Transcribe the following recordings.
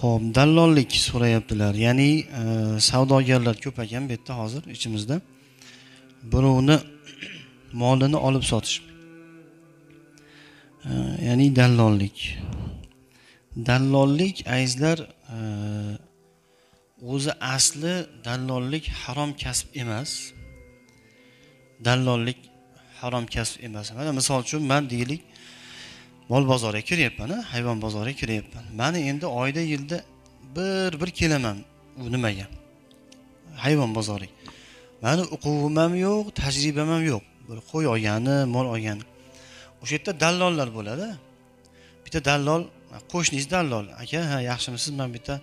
ho'p dallollik so'rayaptilar. Ya'ni e, savdogarlar ko'p ekan bu yerda hozir ichimizda birovni molini olib sotish. E, ya'ni dallollik. Dallollik azizlar e, o'zi asli dallollik harom kasb emas. Dallollik harom kasb emas. Mana misol uchun man deylik mol bozoriga kiryapman hayvon bozoriga kiryapman. Mani endi oyda yilda bir bir kelaman u nimaga? Hayvon bozoriga. Mani uquvim ham yo'q tajribam ham yo'q. Bir qo'y olgani mol olgani. O'sha yerda dallollar bo'ladi. Bitta dallol qo'shningiz dallol. Aka ha yaxshimisiz man bitta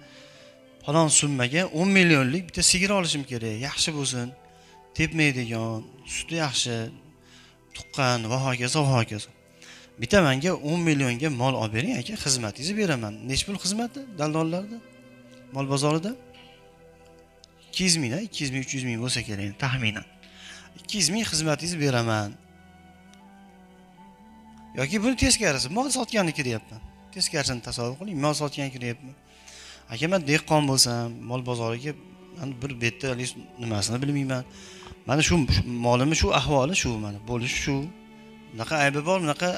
falon summaga o'n millionlik bitta sigir olishim kerak. Yaxshi bo'lsin. Tepmaydigan suti yaxshi tuqqan va hokazo va hokazo. Bitta manga o'n millionga mol olib bering aka xizmatingizni beraman. Nechi pul xizmati dallollarda? Mol bozorida? Ikki yuz ming ikki yuz ming uch yuz ming bo'lsa kerak taxminan. Ikki yuz ming xizmatingizni beraman. Yoki buni teskarisi mol sotgani deyapman teskarisini tasavvur qiling mol sotgani deyapman aka man dehqon bo'lsam mol bozoriga man bir betda nimasini bilmayman. Mana shu molimni shu ahvoli shu mana bo'lishi shu. Unaqa aybi bor unaqa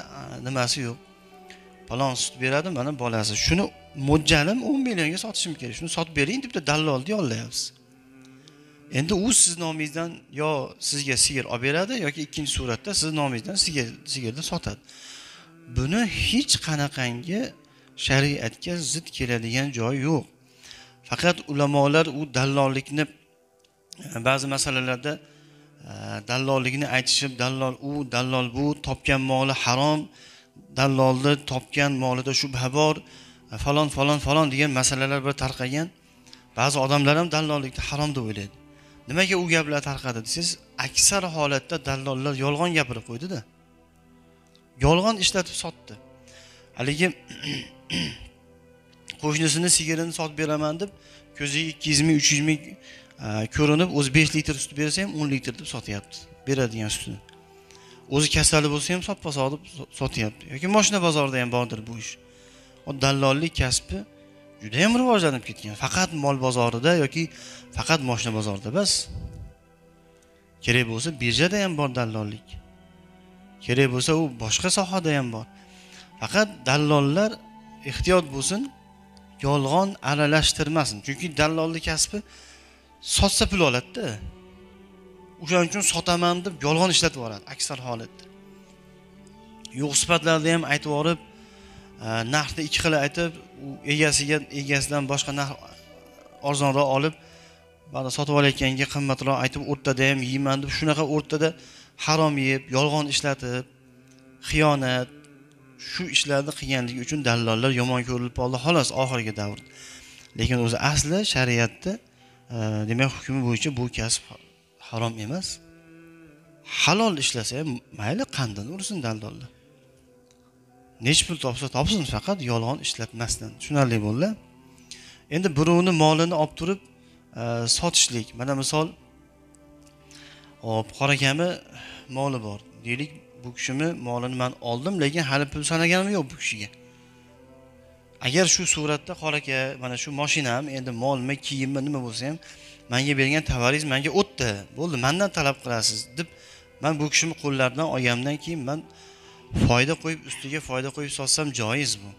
nimasi yo'q. Falon sut beradi mana bolasi. Shuni mo'ljalim o'n millionga sotishim kerak? Shuni sotib bering debdi. Dallolni yollayapsiz. Endi u sizni nomingizdan yo sizga sigir olib beradi yoki ikkinchi suratda sizni nomingizdan sigir sigirni sotadi. Buni hech qanaqangi shariatga zid keladigan joyi yo'q. Faqat ulamolar u dallollikni e, ba'zi masalalarda dallolligini aytishib dallol u dallol bu topgan moli harom dallolni topgan molida shubha bor e, falon falon falon degan masalalar bir tarqagan. Ba'zi odamlar ham dallollikni harom deb o'ylaydi. Nimaga u gaplar tarqadi desangiz aksar holatda dallollar yolg'on gapirib qo'ydida. Yolg'on ishlatib sotdi. Haligi qo'shnisini sigirini sotib beraman deb ko'ziga ikki yuz ming uch yuz ming e, ko'rinib o'zi besh litr sut bersa ham o'n litr deb sotyapti beradigan sutini. O'zi kasali bo'lsa ham soppa sog' deb sotyapti. Yoki moshina bozorida ham bordir bu ish. Dallollik kasbi judayam rivojlanib ketgan. Faqat mol bozorida yoki faqat moshina bozorida emas kerak bo'lsa birjada ham bor dallollik. Kerak bo'lsa u boshqa sohada ham bor. Faqat dallollar ehtiyot bo'lsin yolg'on aralashtirmasin. Chunki dallollik kasbi sotsa pul oladida. O'shaning uchun sotaman deb yolg'on ishlatib yuboradi aksar holatda. Yo'q sifatlarni ham aytib yuborib e, narxni ikki xil aytib u egasiga egasidan boshqa narx arzonroq olib mana sotib olayotganga qimmatroq aytib o'rtada ham yeyman deb shunaqa o'rtada harom yeb yolg'on ishlatib xiyonat shu ishlarni qilganligi uchun dallollar yomon ko'rilib qoldi. Xolos oxirgi davr. Lekin o'zi asli shariatda e, demak hukmi bo'yicha bu kasb harom emas. Halol ishlasa ham mayli qandini ursin dallollar? Nechi pul topsa topsin faqat yolg'on ishlatmasdan. Tushunarli bo'ldi. Endi birovni molini olib turib e, sotishlik. Mana misol hop qora akami moli bor. Deylik bu kishini molini man oldim lekin hali pul sanaganim yo'q bu kishiga. Agar shu suratda qora aka mana shu moshinam endi molmi kiyimmi nima bo'lsa ham manga bergan tovaringiz manga o'tdi bo'ldi mandan talab qilasiz deb man bu kishini qo'llaridan olgandan keyin man foyda qo'yib ustiga foyda qo'yib sotsam joiz bu.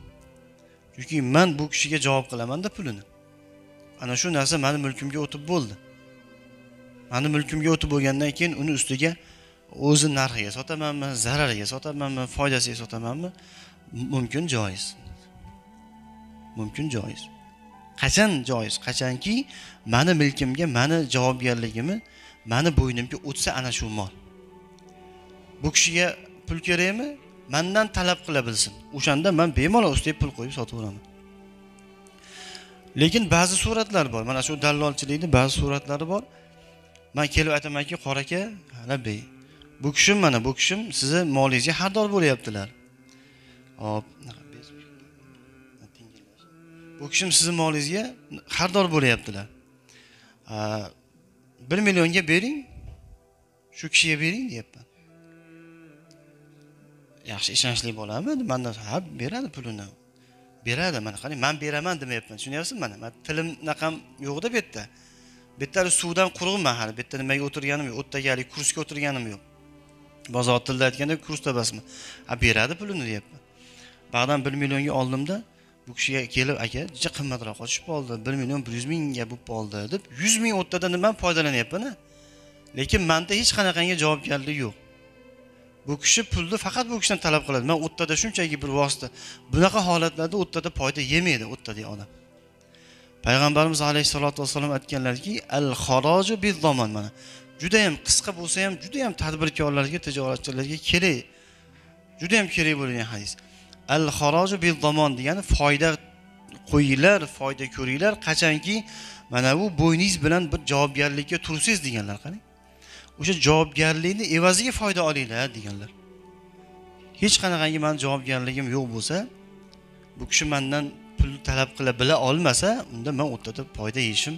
Chunki man bu kishiga javob qilamanda pulini. Ana shu narsa mani mulkimga o'tib bo'ldi. Mani mulkimga o'tib bo'lgandan keyin uni ustiga o'zi narxiga sotamanmi zarariga sotamanmi foydasiga sotamanmi mumkin joiz. Mumkin joiz. Qachon joiz? Qachonki mani milkimga mani javobgarligimni mani bo'ynimga o'tsa ana shu mol. Bu kishiga pul kerakmi? Mandan talab qila bilsin. O'shanda man bemalol ustiga pul qo'yib sotaveraman. Lekin ba'zi suratlar bor. Mana shu dallolchilikni ba'zi suratlari bor. Man kelib aytamanki qora aka labbay bu kishim mana bu kishim sizni molingizga xaridor bo'lyaptilar. Hop bu kishim sizni molingizga xaridor bo'lyaptilar. Bir millionga bering shu kishiga bering deyapman. Yaxshi ishonchli bo'ladimi manda ha beradi pulini. Beradi mana qarang man beraman demayapman. Tushunyapsizmi mana? Man tilim naqam yo'qda bu yerda. Bu yerda hali suvdan quruqman hali. Bu yerda nimaga o'tirganim yo'q o'rtaga haligi kursga o'tirganim yo'q. Bozor tilida aytganda kurs topasizmi a beradi pulini deyapman bag'dan bir millionga oldimda bu kishiga kelib aka juda qimmatroq qochib qoldi bir million bir yuz mingga bo'lib qoldi deb yuz ming o'rtadan man foydalanyapman lekin manda hech qanaqangi javobgarlik yo'q. Bu kishi pulni faqat bu kishidan talab qiladi. Man o'rtada shunchaki bir vosita bunaqa holatlarda o'rtada foyda yemaydi o'rtadagi odam. Payg'ambarimiz alayhissalotu vassalom aytganlarki al xoroju bizzomon mana. Judayam qisqa bo'lsa ham judayam tadbirkorlarga tijoratchilarga kerak. Judayam kerak bo'lgan hadis. Al xoroju bizzomon degani foyda qo'yinglar foyda ko'ringlar. Qachonki mana bu bo'yningiz bilan bir javobgarlikka tursangiz deganlar qarang. O'sha javobgarlikni evaziga foyda olinglar deganlar. Hech qanaqangi mani javobgarligim yo'q bo'lsa bu kishi mandan pul talab qila bila olmasa unda man o'rtada foyda yeyishim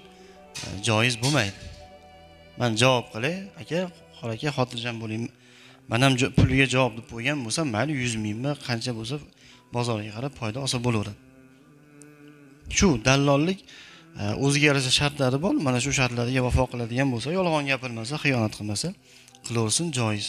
e, joiz bo'lmaydi. Man javob qilay aka qora aka xotirjam bo'ling. Man ham pulga javob deb qo'ygan bo'lsam mayli yuz mingmi qancha bo'lsa bozoriga qarab foyda olsa bo'laveradi. Shu dallollik e, o'ziga yarasha shartlari bor. Mana shu shartlarga vafo qiladigan bo'lsa yolg'on gapirmasa xiyonat qilmasa qilaversin joiz.